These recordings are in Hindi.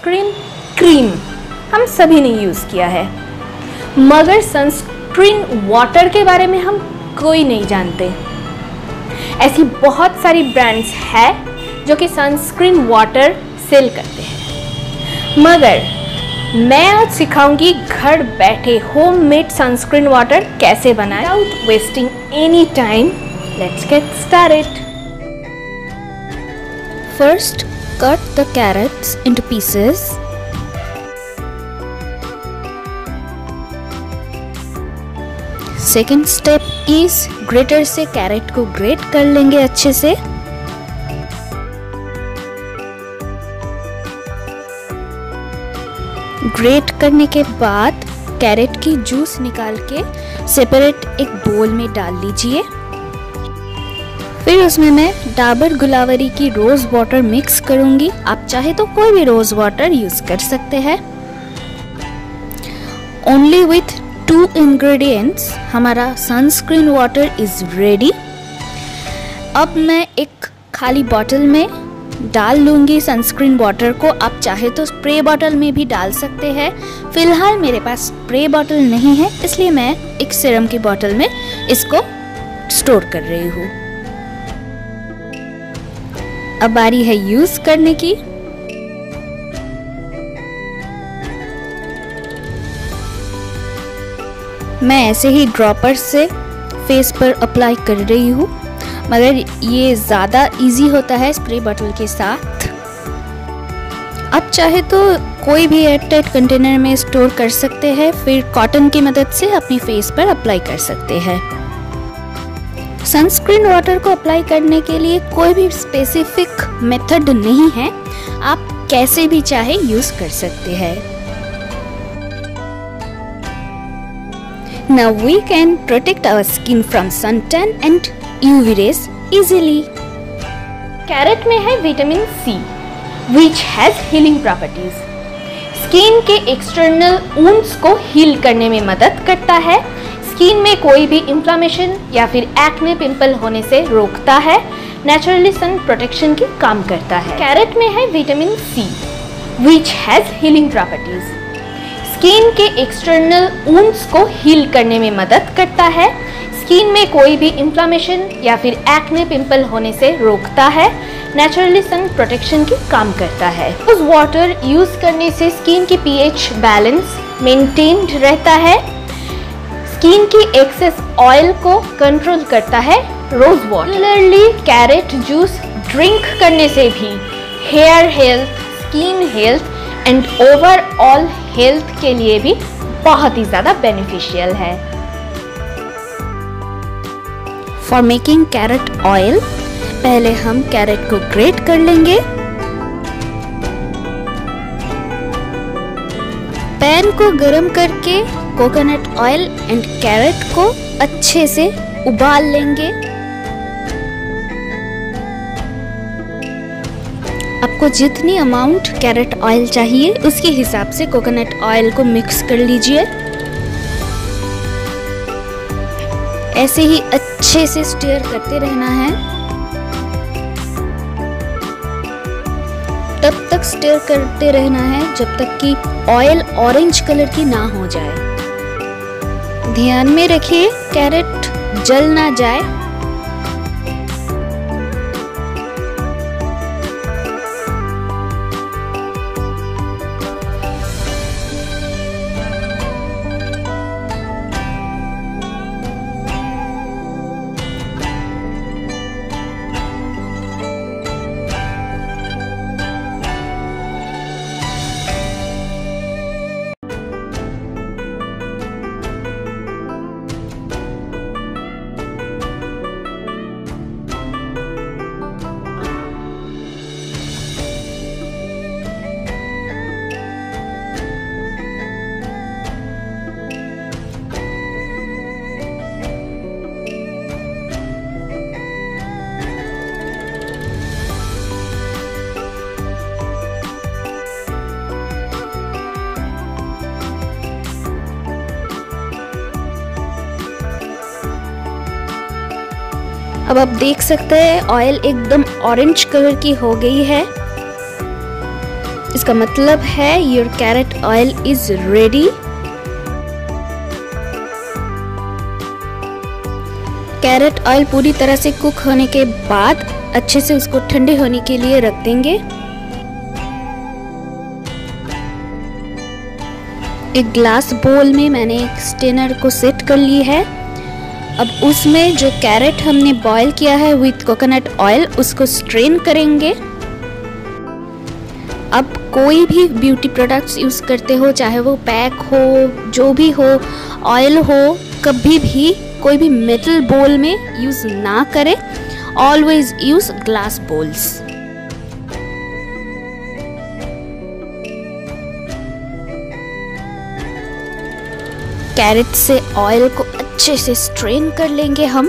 सनस्क्रीन क्रीम हम सभी ने यूज़ किया है। मगर सनस्क्रीन वाटर के बारे में हम कोई नहीं जानते। ऐसी बहुत सारी ब्रांड्स है जो कि सनस्क्रीन वाटर सेल करते हैं। मगर मैं आज सिखाऊँगी घर बैठे होम मेड सनस्क्रीन वाटर कैसे बनाए। Without wasting any time let's get started First, cut the carrots into pieces. Second step is grater से कैरेट को ग्रेट कर लेंगे अच्छे से ग्रेट करने के बाद कैरेट की जूस निकाल के सेपरेट एक बोल में डाल लीजिए फिर उसमें मैं डाबर गुलावरी की रोज वाटर मिक्स करूँगी। आप चाहे तो कोई भी रोज वाटर यूज़ कर सकते हैं। ओनली विथ टू इंग्रेडिएंट्स हमारा सनस्क्रीन वाटर इज़ रेडी अब मैं एक खाली बॉटल में डाल लूँगी सनस्क्रीन वाटर को। आप चाहे तो स्प्रे बॉटल में भी डाल सकते हैं। फ़िलहाल मेरे पास स्प्रे बॉटल नहीं है, इसलिए मैं एक सिरम की बॉटल में इसको स्टोर कर रही हूँ। अब बारी है यूज़ करने की। मैं ऐसे ही ड्रॉपर से फेस पर अप्लाई कर रही हूँ, मगर ये ज़्यादा इजी होता है स्प्रे बॉटल के साथ। आप चाहे तो कोई भी एयरटाइट कंटेनर में स्टोर कर सकते हैं, फिर कॉटन की मदद से अपनी फेस पर अप्लाई कर सकते हैं। सनस्क्रीन वाटर को अप्लाई करने के लिए कोई भी स्पेसिफिक मेथड नहीं है। आप कैसे भी चाहे यूज़ कर सकते हैं। Now we can protect our skin from suntan and UV rays easily. Carrot में है vitamin C which has healing properties skin के एक्सटर्नल ऊंड्स को हील करने में मदद करता है। स्किन में कोई भी इंफ्लामेशन या फिर एक्ने पिंपल होने से रोकता है नेचुरली सन प्रोटेक्शन की काम करता है। कैरेट में है vitamin C which has healing properties skin के एक्सटर्नल ऊंड्स को हील करने में मदद करता है। स्किन में कोई भी इंफ्लामेशन या फिर एक्ने पिंपल होने से रोकता है। नेचुरली सन प्रोटेक्शन की काम करता है। उस वाटर यूज़ करने से स्किन की पीएच बैलेंस मेंटेन्ड रहता है। स्किन की एक्सेस ऑयल को कंट्रोल करता है rose water. Carrot juice drink करने से भी hair health, skin health and overall health के लिए भी बहुत ही ज़्यादा बेनिफिशियल है। फॉर मेकिंग कैरेट ऑयल पहले हम कैरेट को ग्रेट कर लेंगे। पैन को गरम करके कोकोनट ऑयल एंड कैरेट को अच्छे से उबाल लेंगे। आपको जितनी अमाउंट कैरेट ऑयल चाहिए, उसके हिसाब से कोकोनट ऑयल को मिक्स कर लीजिए। ऐसे ही अच्छे से स्टीयर करते रहना है। तब तक स्टीयर करते रहना है जब तक कि ऑयल ऑरेंज कलर की ना हो जाए। ध्यान में रखिए कैरेट जल ना जाए। अब आप देख सकते हैं ऑयल एकदम ऑरेंज कलर की हो गई है। इसका मतलब है your carrot oil is ready carrot oil पूरी तरह से कुक होने के बाद अच्छे से उसको ठंडे होने के लिए रख देंगे। एक ग्लास बोल में मैंने एक स्टेनर को सेट कर ली है। अब उसमें जो कैरेट हमने बॉईल किया है विथ कोकोनट ऑयल उसको स्ट्रेन करेंगे। अब कोई भी ब्यूटी प्रोडक्ट्स यूज़ करते हो, चाहे वो पैक हो, जो भी हो ऑयल हो, कभी भी कोई भी मेटल बोल में यूज़ ना करें। Always use glass bowls carrot से ऑयल को अच्छे से स्ट्रेन कर लेंगे हम।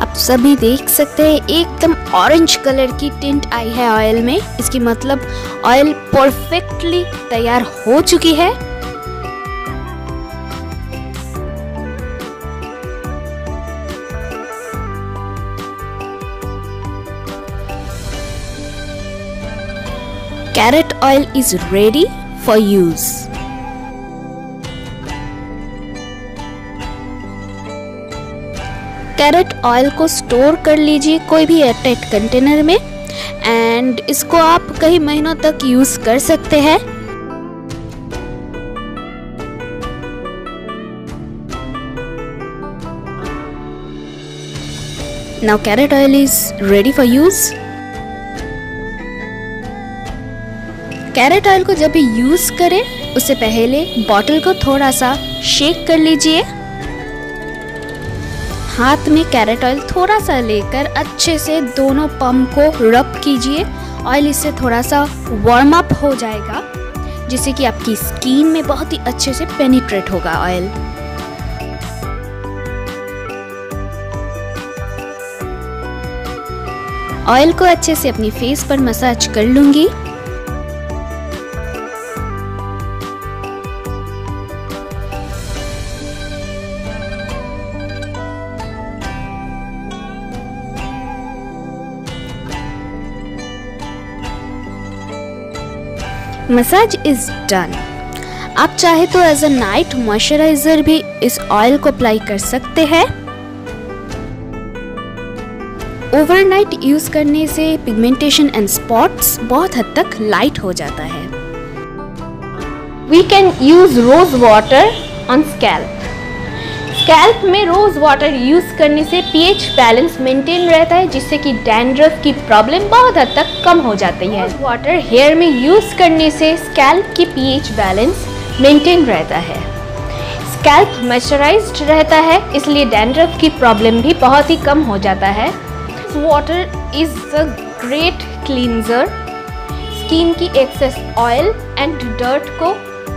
आप सभी देख सकते हैं, एकदम ऑरेंज कलर की टिंट आई है ऑयल में। इसकी मतलब ऑयल परफेक्टली तैयार हो चुकी है। Carrot oil is ready for use. Carrot oil को स्टोर कर लीजिए कोई भी एयरटाइट कंटेनर में एंड इसको आप कई महीनों तक यूज़ कर सकते हैं now carrot oil is ready for use carrot oil को जब भी यूज़ करें, उससे पहले बॉटल को थोड़ा सा शेक कर लीजिए। हाथ में कैरेट ऑयल थोड़ा सा लेकर अच्छे से दोनों पम्प को रब कीजिए। ऑयल इससे थोड़ा सा वार्म अप हो जाएगा, जिससे कि आपकी स्किन में बहुत ही अच्छे से पेनिट्रेट होगा ऑयल ऑयल को अच्छे से अपनी फेस पर मसाज कर लूँगी। Massage is done. आप चाहे तो एज अ नाइट मॉइस्चराइजर भी इस ऑयल को अप्लाई कर सकते हैं। ओवरनाइट यूज़ करने से पिगमेंटेशन एंड स्पॉट्स बहुत हद तक लाइट हो जाता है। We can use rose water on scalp scalp में रोज वाटर यूज़ करने से पीएच बैलेंस मेंटेन रहता है जिससे कि डैंड्रफ की प्रॉब्लम बहुत हद तक कम हो जाती है। वाटर हेयर में यूज़ करने से स्कैल्प की पीएच बैलेंस मेंटेन रहता है। स्कैल्प मॉइस्चराइज्ड रहता है इसलिए डैंड्रफ की प्रॉब्लम भी बहुत ही कम हो जाता है। Water is the great cleanser skin की एक्सेस ऑयल एंड डर्ट को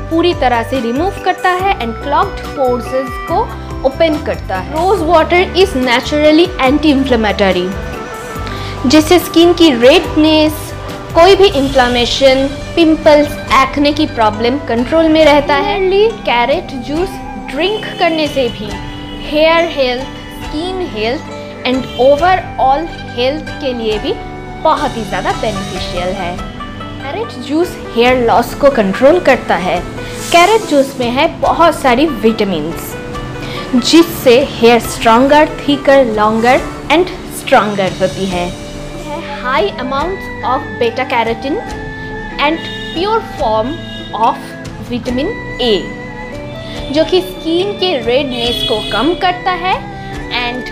पूरी तरह से रिमूव करता है एंड क्लॉक्ड पोर्सेस को ओपन करता है। Rose water is naturally anti inflammatory जिससे स्किन की रेडनेस कोई भी इंफ्लामेशन पिंपल्स एक्ने की प्रॉब्लम कंट्रोल में रहता है। ली कैरेट जूस ड्रिंक करने से भी hair health skin health and overall health के लिए भी बहुत ही ज़्यादा बेनिफिशियल है। कैरेट जूस हेयर लॉस को कंट्रोल करता है। कैरेट जूस में है बहुत सारी विटामिन जिससे hair stronger thicker longer and stronger होती है। High amount of beta carotene and pure form of vitamin A जो कि स्किन के रेडनेस को कम करता है एंड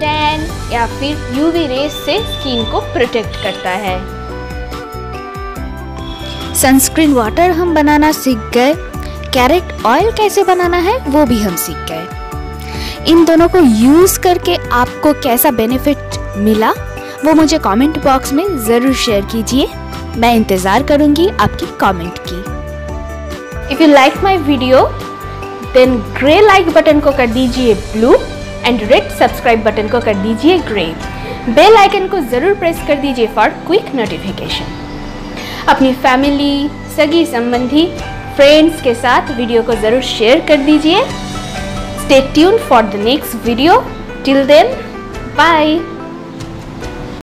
टैन या फिर यूवी रेस से स्किन को प्रोटेक्ट करता है। सनस्क्रीन वाटर हम बनाना सीख गए। कैरेट ऑयल कैसे बनाना है, वो भी हम सीख गए। इन दोनों को यूज़ करके आपको कैसा बेनिफिट मिला, वो मुझे कमेंट बॉक्स में ज़रूर शेयर कीजिए। मैं इंतज़ार करूँगी आपकी कमेंट की। If you like my video then grey like button को कर दीजिए blue and red subscribe button को कर दीजिए ग्रे बेल आइकन को ज़रूर प्रेस कर दीजिए फॉर क्विक नोटिफिकेशन अपनी फैमिली सगी संबंधी फ्रेंड्स के साथ वीडियो को ज़रूर शेयर कर दीजिए। Stay tuned for the next video. Till then, bye.